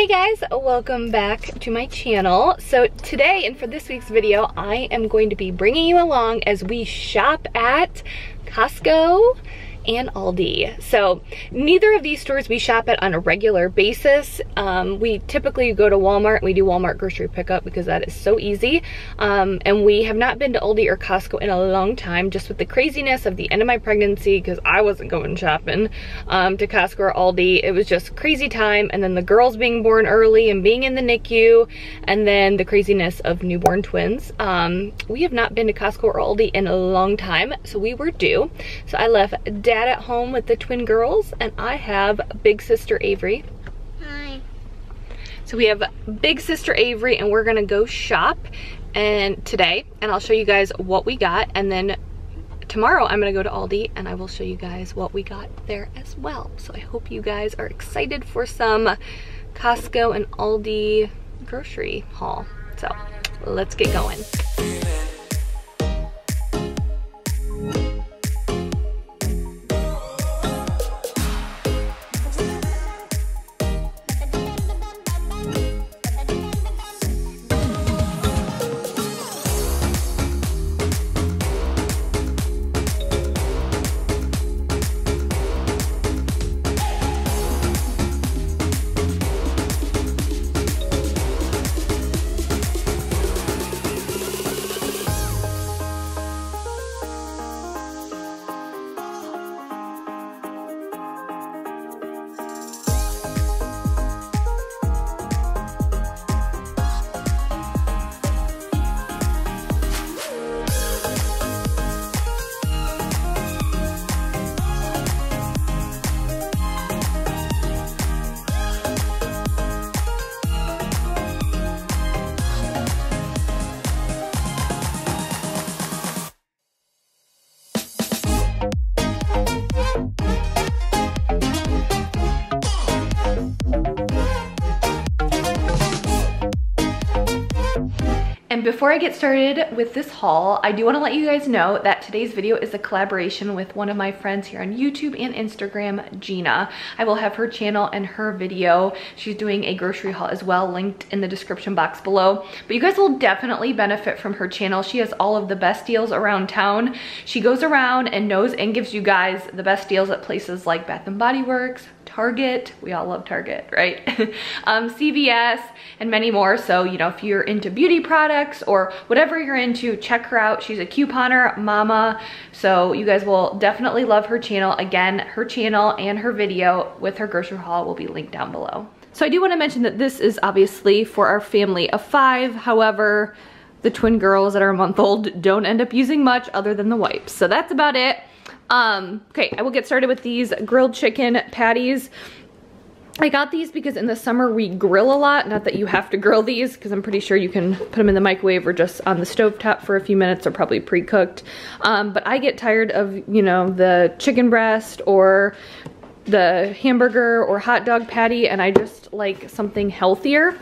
Hey guys, welcome back to my channel. So today and for this week's video, I am going to be bringing you along as we shop at Costco and Aldi. So neither of these stores we shop at on a regular basis. Um, we typically go to Walmart. We do Walmart grocery pickup because that is so easy. Um, and we have not been to Aldi or Costco in a long time just with the craziness of the end of my pregnancy because I wasn't going shopping um, to Costco or Aldi. It was just crazy time. And then the girls being born early and being in the NICU and then the craziness of newborn twins. Um, we have not been to Costco or Aldi in a long time. So we were due. So I left dad at home with the twin girls and I have big sister Avery. Hi. So we have big sister Avery and we're gonna go shop and today and I'll show you guys what we got and then tomorrow I'm gonna go to Aldi and I will show you guys what we got there as well. So I hope you guys are excited for some Costco and Aldi grocery haul. So let's get going. And before I get started with this haul, I do want to let you guys know that today's video is a collaboration with one of my friends here on YouTube and Instagram, Gina. I will have her channel and her video. She's doing a grocery haul as well, linked in the description box below. But you guys will definitely benefit from her channel. She has all of the best deals around town. She goes around and knows and gives you guys the best deals at places like Bath & Body Works, Target, we all love Target, right? um, CVS, and many more. So, you know, if you're into beauty products or whatever you're into, check her out. She's a couponer mama. So you guys will definitely love her channel. Again, her channel and her video with her grocery haul will be linked down below. So I do want to mention that this is obviously for our family of five. However, the twin girls that are a month old don't end up using much other than the wipes. So that's about it. Um, okay, I will get started with these grilled chicken patties. I got these because in the summer we grill a lot. Not that you have to grill these because I'm pretty sure you can put them in the microwave or just on the stove top for a few minutes or probably pre-cooked. Um, but I get tired of, you know, the chicken breast or the hamburger or hot dog patty and I just like something healthier.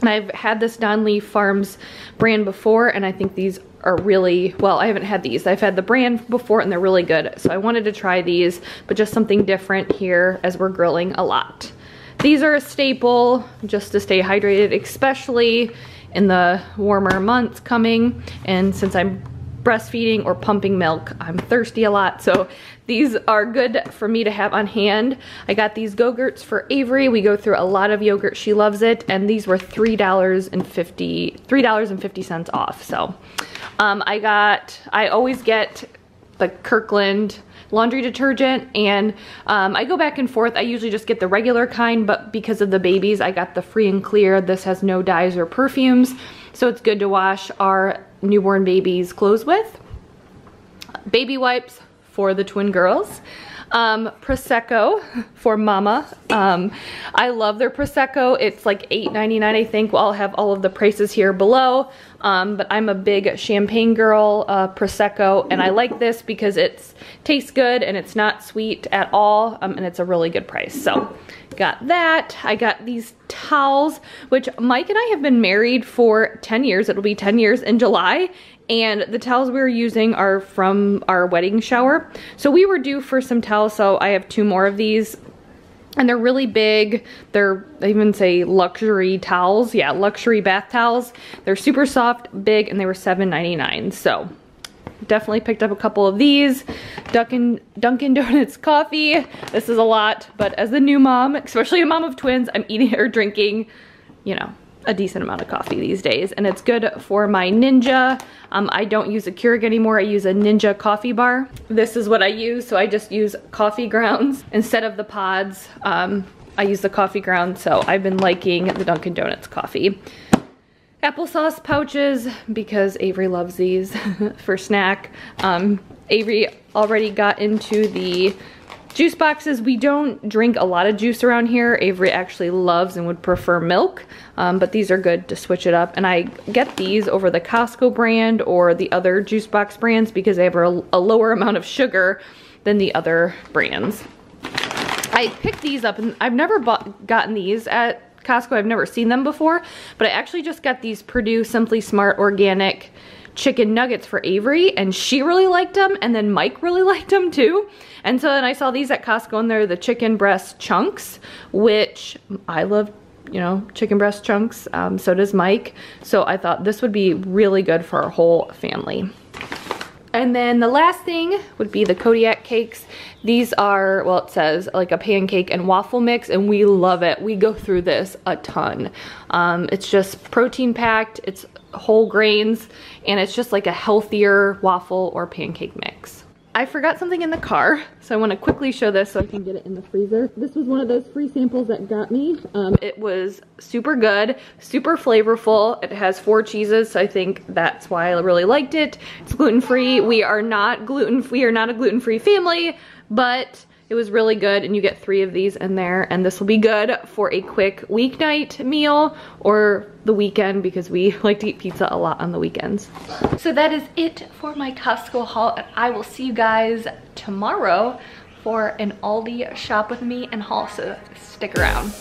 And I've had this Don Lee Farms brand before and I think these are really, well, I haven't had these. I've had the brand before and they're really good. So I wanted to try these, but just something different here as we're grilling a lot. These are a staple just to stay hydrated, especially in the warmer months coming. And since I'm breastfeeding or pumping milk. I'm thirsty a lot, so these are good for me to have on hand. I got these Go-Gurts for Avery. We go through a lot of yogurt. She loves it, and these were $3.50 $3.50 off. So um, I got, I always get the Kirkland laundry detergent and um, I go back and forth. I usually just get the regular kind, but because of the babies, I got the free and clear. This has no dyes or perfumes, so it's good to wash our newborn babies clothes with. Baby wipes for the twin girls. Um, Prosecco for mama. Um, I love their Prosecco. It's like $8.99 I think. Well, I'll have all of the prices here below. Um, but I'm a big champagne girl, uh, Prosecco, and I like this because it tastes good and it's not sweet at all, um, and it's a really good price. So got that. I got these towels, which Mike and I have been married for 10 years. It'll be 10 years in July. And the towels we are using are from our wedding shower. So we were due for some towels, so I have two more of these and they're really big. They're, they even say luxury towels. Yeah, luxury bath towels. They're super soft, big, and they were $7.99. So definitely picked up a couple of these. Dunkin', Dunkin' Donuts coffee. This is a lot, but as a new mom, especially a mom of twins, I'm eating or drinking, you know, a decent amount of coffee these days and it's good for my Ninja. Um, I don't use a Keurig anymore, I use a Ninja coffee bar. This is what I use, so I just use coffee grounds instead of the pods. Um, I use the coffee grounds, so I've been liking the Dunkin' Donuts coffee. Applesauce pouches, because Avery loves these for snack. Um, Avery already got into the Juice boxes, we don't drink a lot of juice around here. Avery actually loves and would prefer milk, um, but these are good to switch it up. And I get these over the Costco brand or the other juice box brands because they have a, a lower amount of sugar than the other brands. I picked these up and I've never bought, gotten these at Costco. I've never seen them before, but I actually just got these Perdue Simply Smart Organic chicken nuggets for Avery and she really liked them and then Mike really liked them too. And so then I saw these at Costco and they're the chicken breast chunks, which I love you know, chicken breast chunks. Um, so does Mike. So I thought this would be really good for our whole family. And then the last thing would be the Kodiak cakes. These are, well it says like a pancake and waffle mix and we love it. We go through this a ton. Um, it's just protein packed, it's whole grains, and it's just like a healthier waffle or pancake mix. I forgot something in the car, so I want to quickly show this so I can get it in the freezer. This was one of those free samples that got me. Um, it was super good, super flavorful. It has four cheeses, so I think that's why I really liked it. It's gluten-free. We are not gluten, we are not a gluten-free family, but it was really good and you get three of these in there and this will be good for a quick weeknight meal or the weekend because we like to eat pizza a lot on the weekends. So that is it for my Costco haul and I will see you guys tomorrow for an Aldi shop with me and haul so stick around.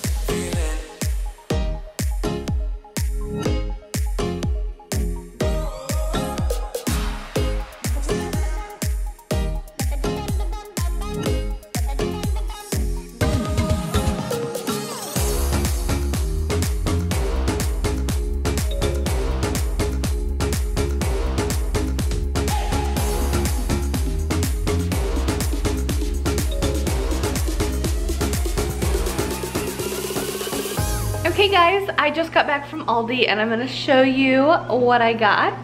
Okay guys, I just got back from Aldi and I'm gonna show you what I got.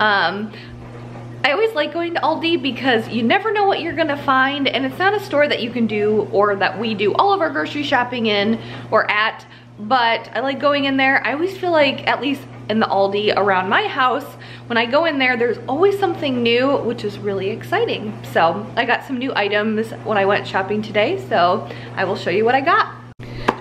Um, I always like going to Aldi because you never know what you're gonna find and it's not a store that you can do or that we do all of our grocery shopping in or at, but I like going in there. I always feel like, at least in the Aldi around my house, when I go in there, there's always something new, which is really exciting. So I got some new items when I went shopping today, so I will show you what I got.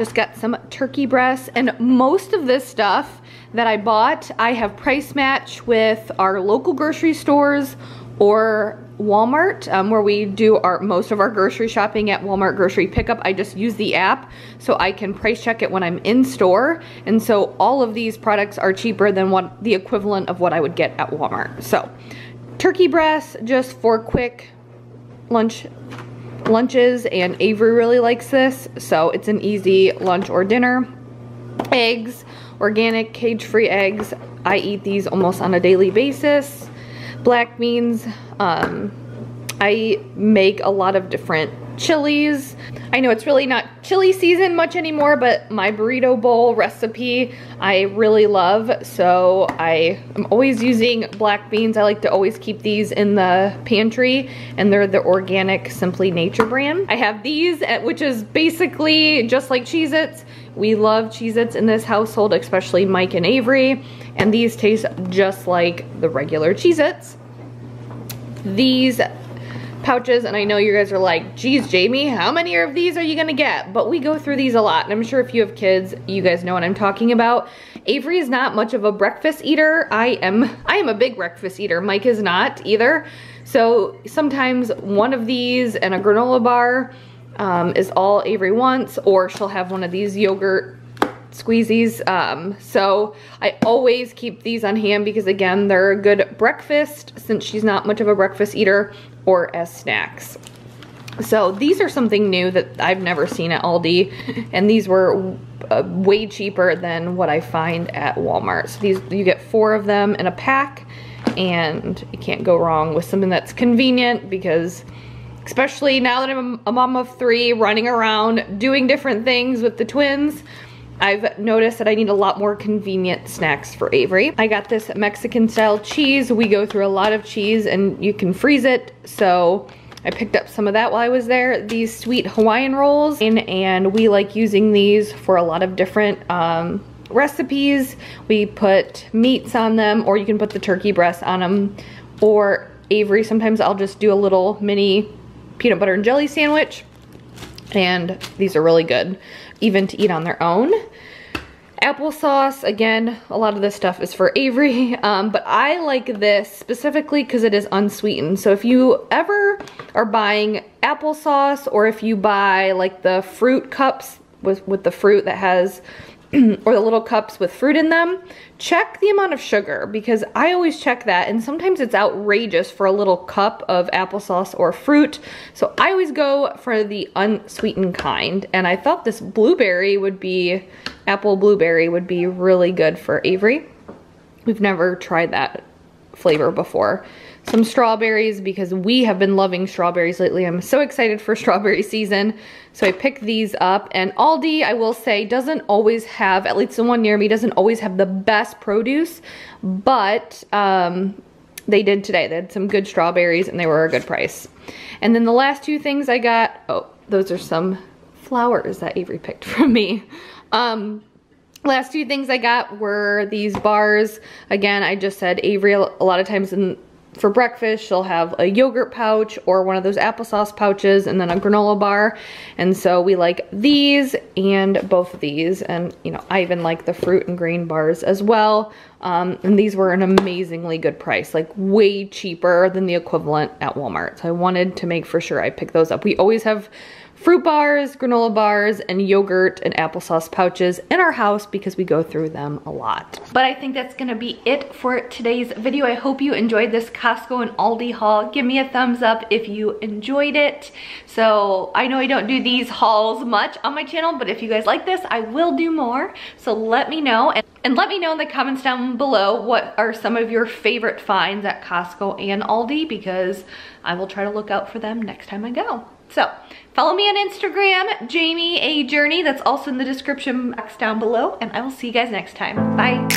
Just got some turkey breasts and most of this stuff that I bought, I have price match with our local grocery stores or Walmart um, where we do our most of our grocery shopping at Walmart grocery pickup. I just use the app so I can price check it when I'm in store. And so all of these products are cheaper than what the equivalent of what I would get at Walmart. So turkey breasts just for quick lunch lunches and Avery really likes this. So it's an easy lunch or dinner. Eggs, organic cage-free eggs. I eat these almost on a daily basis. Black beans. Um, I make a lot of different chilies. I know it's really not chili season much anymore, but my burrito bowl recipe I really love. So I am always using black beans. I like to always keep these in the pantry and they're the organic Simply Nature brand. I have these, eh, which is basically just like Cheez-Its. We love Cheez-Its in this household, especially Mike and Avery. And these taste just like the regular Cheez-Its. These pouches and I know you guys are like, geez, Jamie, how many of these are you gonna get? But we go through these a lot and I'm sure if you have kids, you guys know what I'm talking about. Avery is not much of a breakfast eater. I am, I am a big breakfast eater. Mike is not either. So sometimes one of these and a granola bar um, is all Avery wants or she'll have one of these yogurt squeezies. Um, so I always keep these on hand because again, they're a good breakfast since she's not much of a breakfast eater or as snacks. So these are something new that I've never seen at Aldi, and these were uh, way cheaper than what I find at Walmart. So these, you get four of them in a pack, and you can't go wrong with something that's convenient because especially now that I'm a mom of three, running around, doing different things with the twins, I've noticed that I need a lot more convenient snacks for Avery. I got this Mexican style cheese. We go through a lot of cheese and you can freeze it. So I picked up some of that while I was there. These sweet Hawaiian rolls and we like using these for a lot of different um, recipes. We put meats on them or you can put the turkey breast on them or Avery, sometimes I'll just do a little mini peanut butter and jelly sandwich and these are really good even to eat on their own. Applesauce, again, a lot of this stuff is for Avery, um, but I like this specifically because it is unsweetened. So if you ever are buying applesauce or if you buy like the fruit cups with, with the fruit that has or the little cups with fruit in them, check the amount of sugar because I always check that and sometimes it's outrageous for a little cup of applesauce or fruit. So I always go for the unsweetened kind and I thought this blueberry would be, apple blueberry would be really good for Avery. We've never tried that flavor before some strawberries because we have been loving strawberries lately. I'm so excited for strawberry season. So I picked these up and Aldi, I will say, doesn't always have, at least the one near me, doesn't always have the best produce, but um, they did today. They had some good strawberries and they were a good price. And then the last two things I got, oh, those are some flowers that Avery picked from me. Um, last two things I got were these bars. Again, I just said Avery a lot of times in for breakfast, she'll have a yogurt pouch or one of those applesauce pouches and then a granola bar. And so we like these and both of these. And, you know, I even like the fruit and grain bars as well. Um, and these were an amazingly good price, like way cheaper than the equivalent at Walmart. So I wanted to make for sure I picked those up. We always have fruit bars, granola bars, and yogurt and applesauce pouches in our house because we go through them a lot. But I think that's gonna be it for today's video. I hope you enjoyed this Costco and Aldi haul. Give me a thumbs up if you enjoyed it. So I know I don't do these hauls much on my channel, but if you guys like this, I will do more. So let me know. And, and let me know in the comments down below what are some of your favorite finds at Costco and Aldi because I will try to look out for them next time I go. So follow me on Instagram, Jamie A Journey. That's also in the description box down below. And I will see you guys next time. Bye.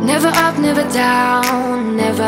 Never up, never down, never